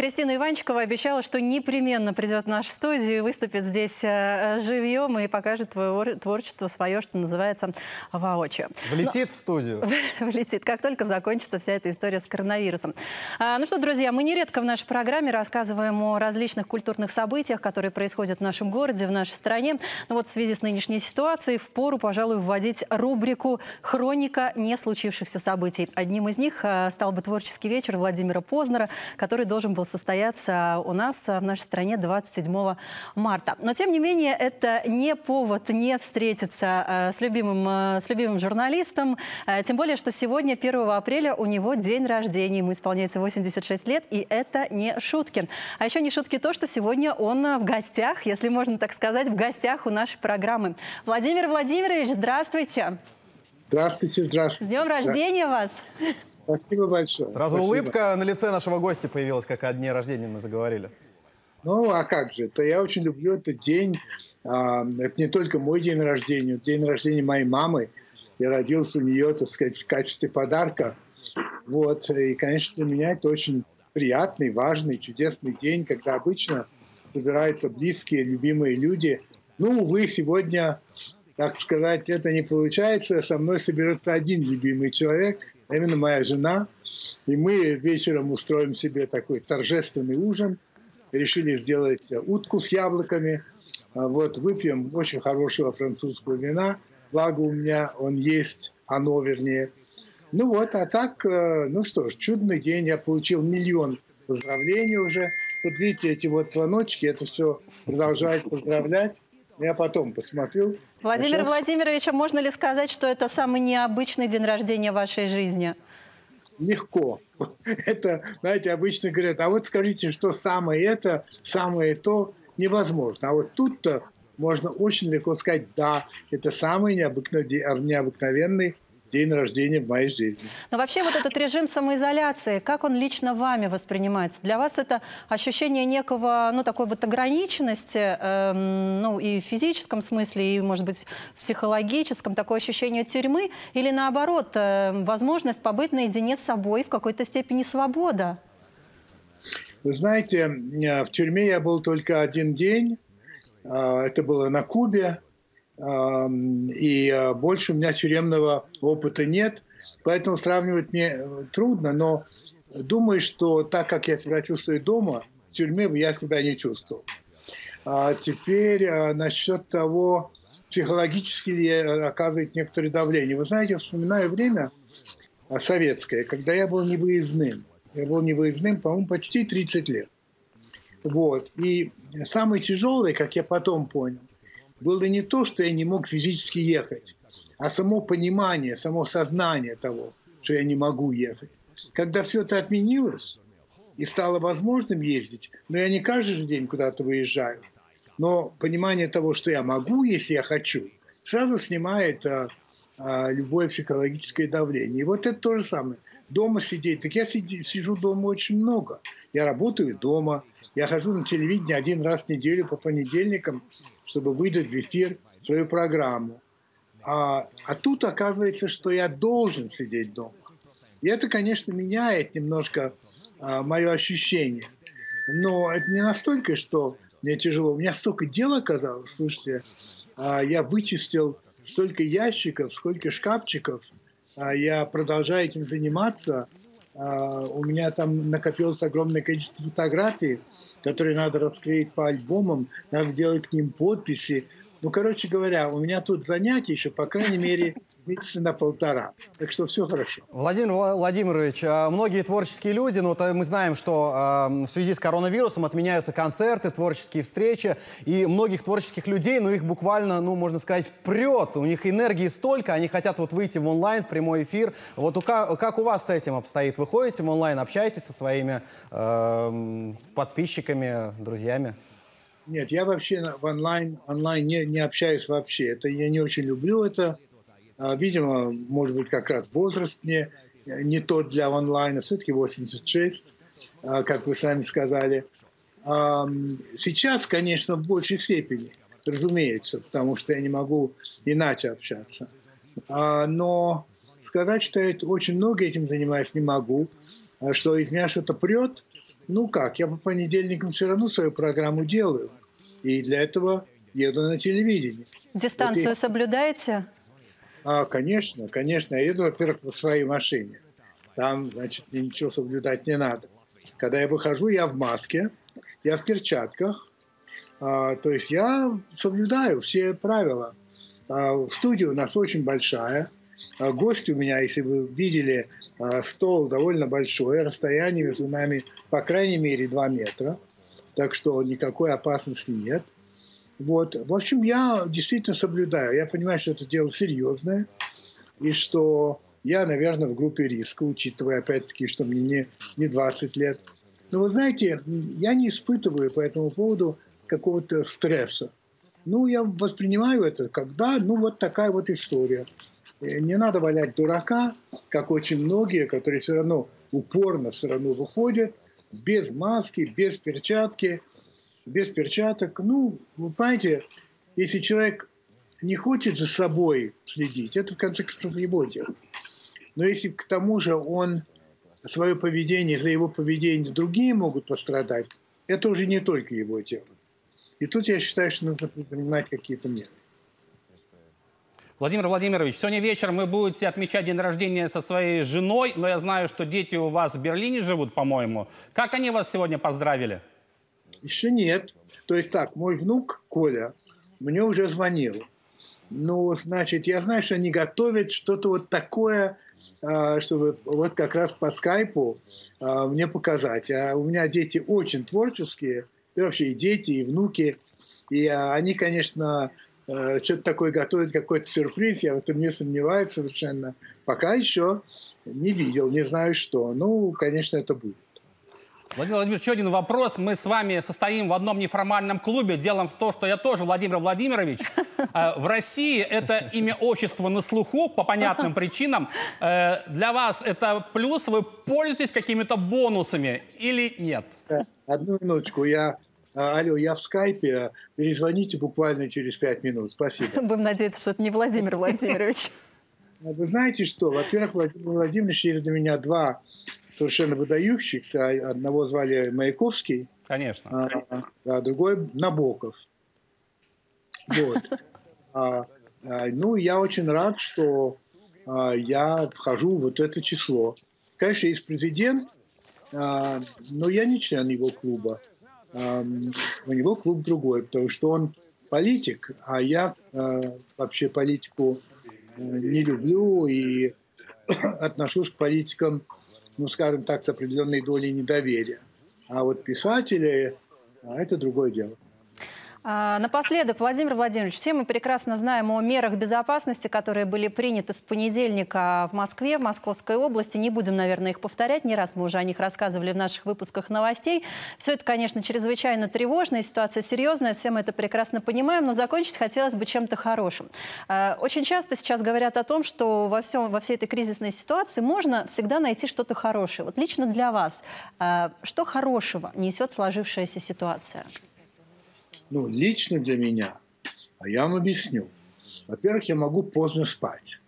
Кристина Иванчикова обещала, что непременно придет в нашу студию и выступит здесь э, живьем и покажет твое творчество свое, что называется, воочию. Влетит Но... в студию. Влетит, как только закончится вся эта история с коронавирусом. А, ну что, друзья, мы нередко в нашей программе рассказываем о различных культурных событиях, которые происходят в нашем городе, в нашей стране. Но ну вот в связи с нынешней ситуацией в пору, пожалуй, вводить рубрику «Хроника не случившихся событий». Одним из них э, стал бы творческий вечер Владимира Познера, который должен был состояться у нас в нашей стране 27 марта. Но, тем не менее, это не повод не встретиться э, с любимым, э, с любимым журналистом. Э, тем более, что сегодня, 1 апреля, у него день рождения. Ему исполняется 86 лет, и это не шутки. А еще не шутки то, что сегодня он в гостях, если можно так сказать, в гостях у нашей программы. Владимир Владимирович, здравствуйте. Здравствуйте, здравствуйте. С днем рождения вас. Спасибо большое. Сразу Спасибо. улыбка на лице нашего гостя появилась, как о дне рождения мы заговорили. Ну, а как же? Это я очень люблю этот день. А, это не только мой день рождения, это день рождения моей мамы. Я родился у нее, так сказать, в качестве подарка. Вот. И, конечно, для меня это очень приятный, важный, чудесный день, когда обычно собираются близкие, любимые люди. Ну, увы, сегодня, так сказать, это не получается. Со мной соберется один любимый человек – а именно моя жена. И мы вечером устроим себе такой торжественный ужин. Решили сделать утку с яблоками. А вот, выпьем очень хорошего французского вина. Благо у меня он есть, оно вернее. Ну вот, а так, э, ну что ж, чудный день. Я получил миллион поздравлений уже. Вот видите, эти вот звоночки, это все продолжает поздравлять. Я потом посмотрю. Владимир сейчас... Владимирович, а можно ли сказать, что это самый необычный день рождения вашей жизни? Легко. Это, знаете, обычно говорят, а вот скажите, что самое это, самое то, невозможно. А вот тут-то можно очень легко сказать, да, это самый необыкновенный день рождения в моей жизни. Но вообще вот этот режим самоизоляции, как он лично вами воспринимается? Для вас это ощущение некого, ну, такой вот ограниченности, эм, ну, и в физическом смысле, и, может быть, в психологическом, такое ощущение тюрьмы, или наоборот, э, возможность побыть наедине с собой в какой-то степени свобода? Вы знаете, э, в тюрьме я был только один день, э, это было на Кубе, и э, больше у меня тюремного опыта нет, поэтому сравнивать мне э, трудно, но думаю, что так как я себя чувствую дома, в тюрьме я себя не чувствовал. А теперь э, насчет того, психологически ли оказывает некоторое давление. Вы знаете, я вспоминаю время советское, когда я был невыездным. Я был невыездным, по-моему, почти 30 лет. Вот. И самое тяжелое, как я потом понял, было не то, что я не мог физически ехать, а само понимание, само сознание того, что я не могу ехать. Когда все это отменилось и стало возможным ездить, но я не каждый же день куда-то выезжаю, но понимание того, что я могу, если я хочу, сразу снимает а, а, любое психологическое давление. И вот это то же самое. Дома сидеть. Так я сиди, сижу дома очень много. Я работаю дома. Я хожу на телевидение один раз в неделю по понедельникам чтобы выдать в эфир свою программу. А, а тут оказывается, что я должен сидеть дома. И это, конечно, меняет немножко а, мое ощущение. Но это не настолько, что мне тяжело. У меня столько дел оказалось. Слушайте, а, я вычистил столько ящиков, сколько шкафчиков. А, я продолжаю этим заниматься. А, у меня там накопилось огромное количество фотографий которые надо расклеить по альбомам, надо делать к ним подписи. Ну, короче говоря, у меня тут занятия еще, по крайней мере, месяца на полтора. Так что все хорошо. Владимир Владимирович, а многие творческие люди, ну, то мы знаем, что э, в связи с коронавирусом отменяются концерты, творческие встречи, и многих творческих людей, ну, их буквально, ну, можно сказать, прет. У них энергии столько, они хотят вот выйти в онлайн, в прямой эфир. Вот у, как, у вас с этим обстоит? Вы ходите в онлайн, общаетесь со своими э, подписчиками, друзьями? Нет, я вообще в онлайн, онлайн не, не общаюсь вообще. Это я не очень люблю это. А, видимо, может быть, как раз возраст мне не тот для онлайна, все-таки 86, а, как вы сами сказали. А, сейчас, конечно, в большей степени, разумеется, потому что я не могу иначе общаться. Но сказать, что я очень много этим занимаюсь не могу. А что из меня что-то прет, ну как, я по понедельникам все равно свою программу делаю. И для этого еду на телевидение. Дистанцию вот соблюдаете? А, конечно, конечно. Я еду, во-первых, в своей машине. Там, значит, ничего соблюдать не надо. Когда я выхожу, я в маске, я в перчатках. А, то есть я соблюдаю все правила. А, студия у нас очень большая. А, гости у меня, если вы видели, стол довольно большой. Расстояние между нами, по крайней мере, 2 метра. Так что никакой опасности нет. Вот. В общем, я действительно соблюдаю. Я понимаю, что это дело серьезное. И что я, наверное, в группе риска, учитывая, опять-таки, что мне не, не 20 лет. Но вы знаете, я не испытываю по этому поводу какого-то стресса. Ну, я воспринимаю это, когда, ну, вот такая вот история. Не надо валять дурака, как очень многие, которые все равно упорно все равно выходят, без маски, без перчатки, без перчаток. Ну, вы понимаете, если человек не хочет за собой следить, это в конце концов его дело. Но если к тому же он свое поведение, за его поведение другие могут пострадать, это уже не только его дело. И тут я считаю, что нужно принимать какие-то меры. Владимир Владимирович, сегодня вечером вы будете отмечать день рождения со своей женой, но я знаю, что дети у вас в Берлине живут, по-моему. Как они вас сегодня поздравили? Еще нет. То есть так, мой внук Коля мне уже звонил. Ну, значит, я знаю, что они готовят что-то вот такое, а, чтобы вот как раз по скайпу а, мне показать. А у меня дети очень творческие, и вообще и дети, и внуки. И они, конечно, Э, что-то такое готовить, какой-то сюрприз, я в этом не сомневаюсь совершенно. Пока еще не видел, не знаю что. Ну, конечно, это будет. Владимир Владимирович, еще один вопрос. Мы с вами состоим в одном неформальном клубе. Делом в том, что я тоже Владимир Владимирович. Э, в России это имя отчество на слуху по понятным причинам. Э, для вас это плюс? Вы пользуетесь какими-то бонусами или нет? Одну минуточку. Я алло, я в скайпе, перезвоните буквально через пять минут. Спасибо. Будем надеяться, что это не Владимир Владимирович. А вы знаете что? Во-первых, Владимир Владимирович есть для меня два совершенно выдающихся. Одного звали Маяковский. Конечно. А, а другой Набоков. Вот. А, а, ну, я очень рад, что а, я вхожу в вот это число. Конечно, есть президент, а, но я не член его клуба у него клуб другой, потому что он политик, а я э, вообще политику э, не люблю и отношусь к политикам, ну, скажем так, с определенной долей недоверия. А вот писатели а, – это другое дело. А, напоследок, Владимир Владимирович, все мы прекрасно знаем о мерах безопасности, которые были приняты с понедельника в Москве, в Московской области. Не будем, наверное, их повторять. Не раз мы уже о них рассказывали в наших выпусках новостей. Все это, конечно, чрезвычайно тревожно, ситуация серьезная, все мы это прекрасно понимаем, но закончить хотелось бы чем-то хорошим. А, очень часто сейчас говорят о том, что во, всем, во всей этой кризисной ситуации можно всегда найти что-то хорошее. Вот лично для вас, а, что хорошего несет сложившаяся ситуация? Ну, лично для меня, а я вам объясню. Во-первых, я могу поздно спать.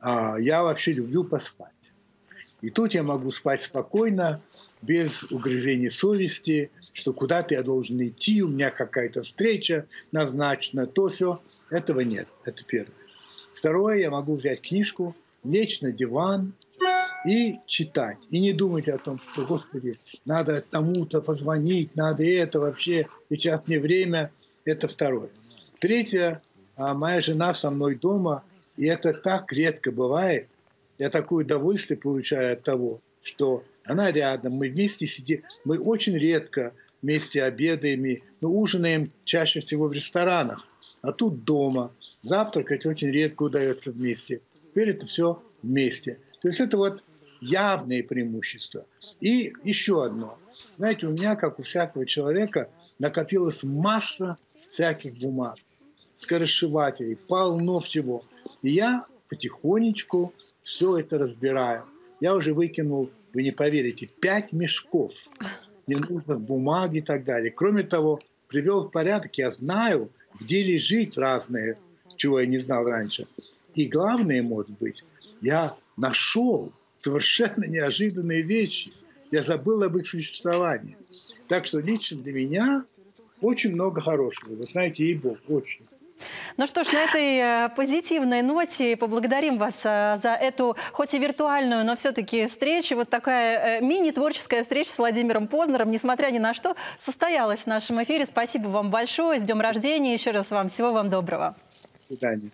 А я вообще люблю поспать. И тут я могу спать спокойно, без угрызений совести, что куда-то я должен идти, у меня какая-то встреча назначена, то все. Этого нет. Это первое. Второе, я могу взять книжку, лечь на диван и читать. И не думать о том, что, Господи, надо тому-то позвонить, надо это вообще, сейчас не время. Это второе. Третье, а, моя жена со мной дома, и это так редко бывает. Я такое удовольствие получаю от того, что она рядом, мы вместе сидим, мы очень редко вместе обедаем, мы ужинаем чаще всего в ресторанах, а тут дома. Завтракать очень редко удается вместе. Теперь это все вместе. То есть это вот явные преимущества. И еще одно. Знаете, у меня, как у всякого человека, накопилась масса всяких бумаг, скоросшивателей, полно всего. И я потихонечку все это разбираю. Я уже выкинул, вы не поверите, пять мешков ненужных бумаг и так далее. Кроме того, привел в порядок, я знаю, где лежит разные, чего я не знал раньше. И главное, может быть, я нашел совершенно неожиданные вещи. Я забыл об их существовании. Так что лично для меня очень много хорошего. Вы знаете, и Бог, очень. Ну что ж, на этой э, позитивной ноте поблагодарим вас э, за эту, хоть и виртуальную, но все-таки встречу. Вот такая э, мини-творческая встреча с Владимиром Познером, несмотря ни на что, состоялась в нашем эфире. Спасибо вам большое. С днем рождения. Еще раз вам всего вам доброго. До свидания.